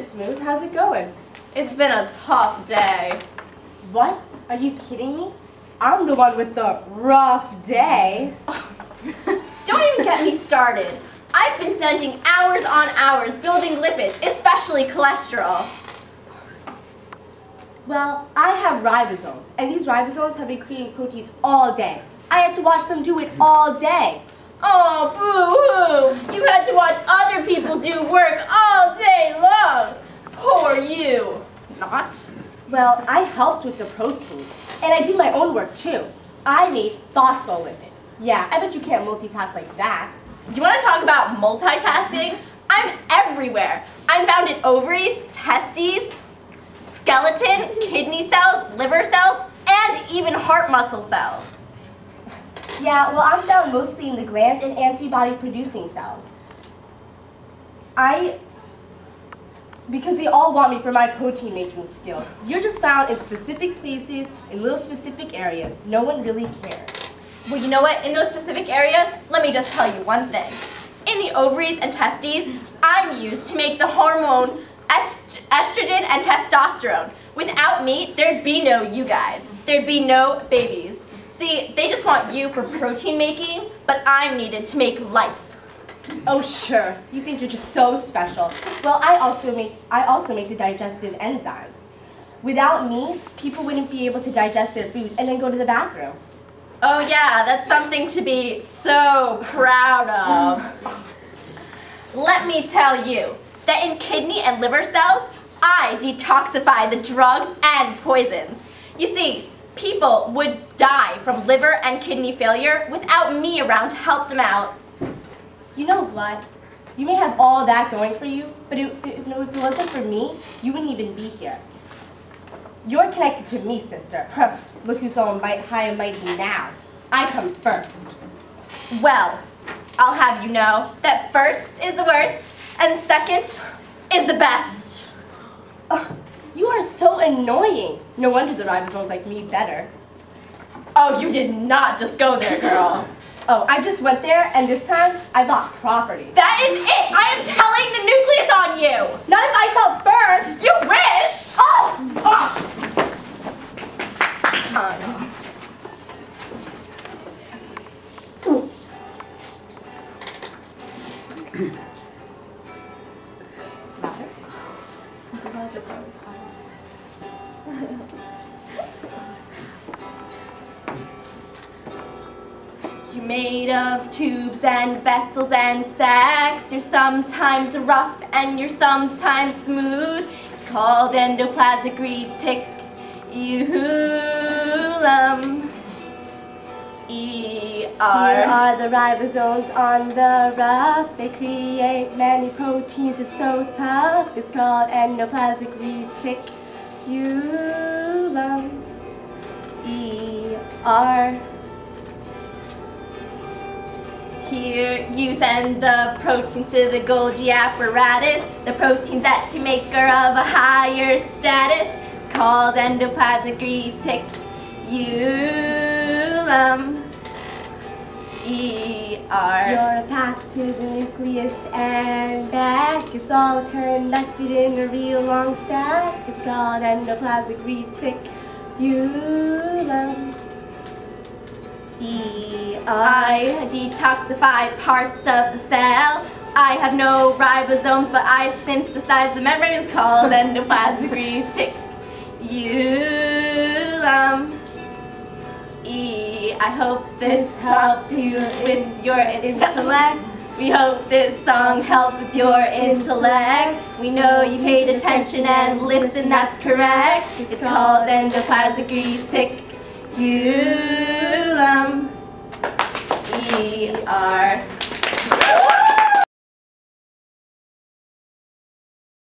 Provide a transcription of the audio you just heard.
Smooth. How's it going? It's been a tough day. What? Are you kidding me? I'm the one with the rough day. Don't even get me started. I've been spending hours on hours building lipids, especially cholesterol. Well, I have ribosomes, and these ribosomes have been creating proteins all day. I had to watch them do it all day. Oh, boo-hoo! You had to watch other people do work all day long. Poor you. Not. Well, I helped with the protein, and I do my own work too. I made phospholipids. Yeah, I bet you can't multitask like that. Do you want to talk about multitasking? I'm everywhere. I'm found in ovaries, testes, skeleton, kidney cells, liver cells, and even heart muscle cells. Yeah, well, I'm found mostly in the glands and antibody producing cells. I, because they all want me for my protein making skill. You're just found in specific places, in little specific areas. No one really cares. Well, you know what? In those specific areas, let me just tell you one thing. In the ovaries and testes, I'm used to make the hormone est estrogen and testosterone. Without me, there'd be no you guys. There'd be no babies. See, they just want you for protein making, but I'm needed to make life. Oh sure, you think you're just so special. Well, I also make I also make the digestive enzymes. Without me, people wouldn't be able to digest their food and then go to the bathroom. Oh yeah, that's something to be so proud of. Let me tell you that in kidney and liver cells, I detoxify the drugs and poisons. You see, people would die from liver and kidney failure without me around to help them out. You know what? You may have all that going for you, but it, if it wasn't for me, you wouldn't even be here. You're connected to me, sister. Look who's might, high and mighty now. I come first. Well, I'll have you know that first is the worst, and second is the best. You are so annoying. No wonder the ribosomes like me better. Oh, you did not just go there, girl. oh, I just went there, and this time I bought property. That is it! I am telling the nucleus on you! Not if I tell first! You wish! Oh! oh. oh no. Come You're made of tubes and vessels and sacs. You're sometimes rough and you're sometimes smooth. It's called endoplasmic reticulum. E R. Here are the ribosomes on the rough. They create many proteins. It's so tough. It's called endoplasmic reticulum. E R. Here you send the proteins to the Golgi apparatus, the proteins that you make are of a higher status. It's called endoplasmic reticulum. E R. You're a path to the nucleus and back. It's all connected in a real long stack. It's called endoplasmic reticulum. E R. I detoxify parts of the cell. I have no ribosomes, but I synthesize the membrane. It's called endoplasmic reticulum. E. I hope this helped you with your intellect. We hope this song helped with your intellect. We know you paid attention and listen, that's correct. It's called endoplasmic reticulum. E R